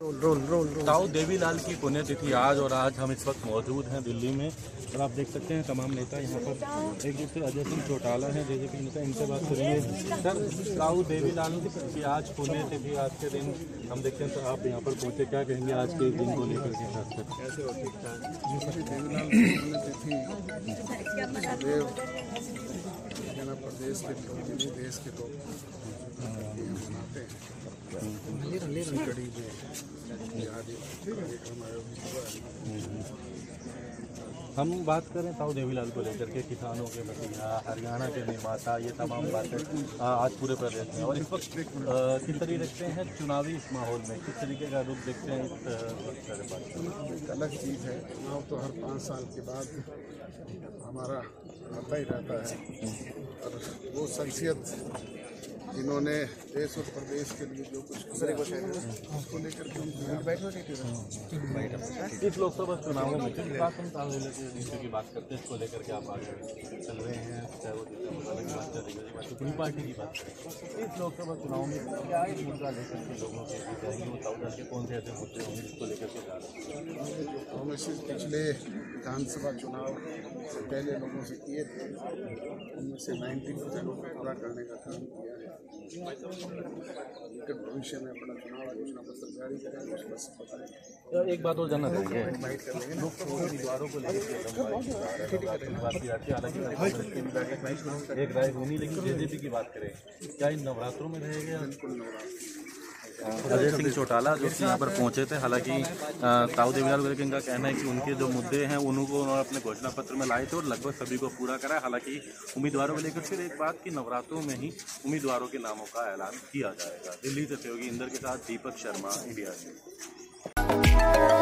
Role role role role ताऊ देवीलाल की पुण्यतिथि आज और आज हम इस वक्त मौजूद हैं दिल्ली में और आप देख सकते हैं तमाम नेता यहाँ पर एक दूसरे अजय सिंह चौटाला हैं जैसे कि नेता इनसे बात करेंगे सर ताऊ देवीलाल की आज पुण्यतिथि आज के दिन हम देखते हैं तो आप यहाँ पर पहुँचे क्या कहेंगे आज के दिन को लेकर के खासकर प्रदेश के लोग देश के लोग मनाते हैं हम बात करें ताऊ देवीलाल को लेकर के, किसानों के मसीहा हरियाणा के निर्माता, ये तमाम बातें आज पूरे प्रदेश में। और इस वक्त किस तरीके देखते हैं चुनावी इस माहौल में? किस तरीके का रुख देखते हैं एक अलग चीज़ है। चुनाव तो हर पाँच साल के बाद हमारा होता ही रहता है। और वो शख्सियत जिन्होंने देश और प्रदेश के लिए जो कुछ है, उसको लेकर के हम इस लोकसभा चुनावों में की बात करते हैं इसको लेकर के आप आगे चल रहे हैं चाहे वो जनता की बात करें की बात कोई पार्टी की बात करें। इस लोकसभा चुनाव में क्या एक मुद्दा लेकर के लोगों के बीच जाएँगे? वो कौन से ऐसे मुद्दे होंगे जिसको लेकर के जा रहे हैं? पिछले विधानसभा चुनाव से पहले लोगों से किए थे उनमें से 90 परसेंट को पूरा करने का काम किया है। निकट भविष्य में अपना चुनाव घोषणा पत्र जारी करेंगे उस पर से बताएँगे तो एक बात और जानना चाहेंगे उम्मीदवारों को लेकर बैठक में एक राय होनी लेकिन जेजेपी की बात करें क्या इन नवरात्रों में रहेगा? बिल्कुल नवरात्र। अजय सिंह चौटाला, जो कि यहाँ पर पहुँचे थे। हालाँकि ताऊ देवीलाल वर्ग का कहना है कि उनके जो मुद्दे हैं उनको उन्होंने अपने घोषणा पत्र में लाए थे और लगभग सभी को पूरा करा। हालाँकि, उम्मीदवारों को लेकर फिर एक बात कि नवरात्रों में ही उम्मीदवारों के नामों का ऐलान किया जाएगा। दिल्ली से सहयोगी इंदर के साथ दीपक शर्मा इंडिया न्यूज़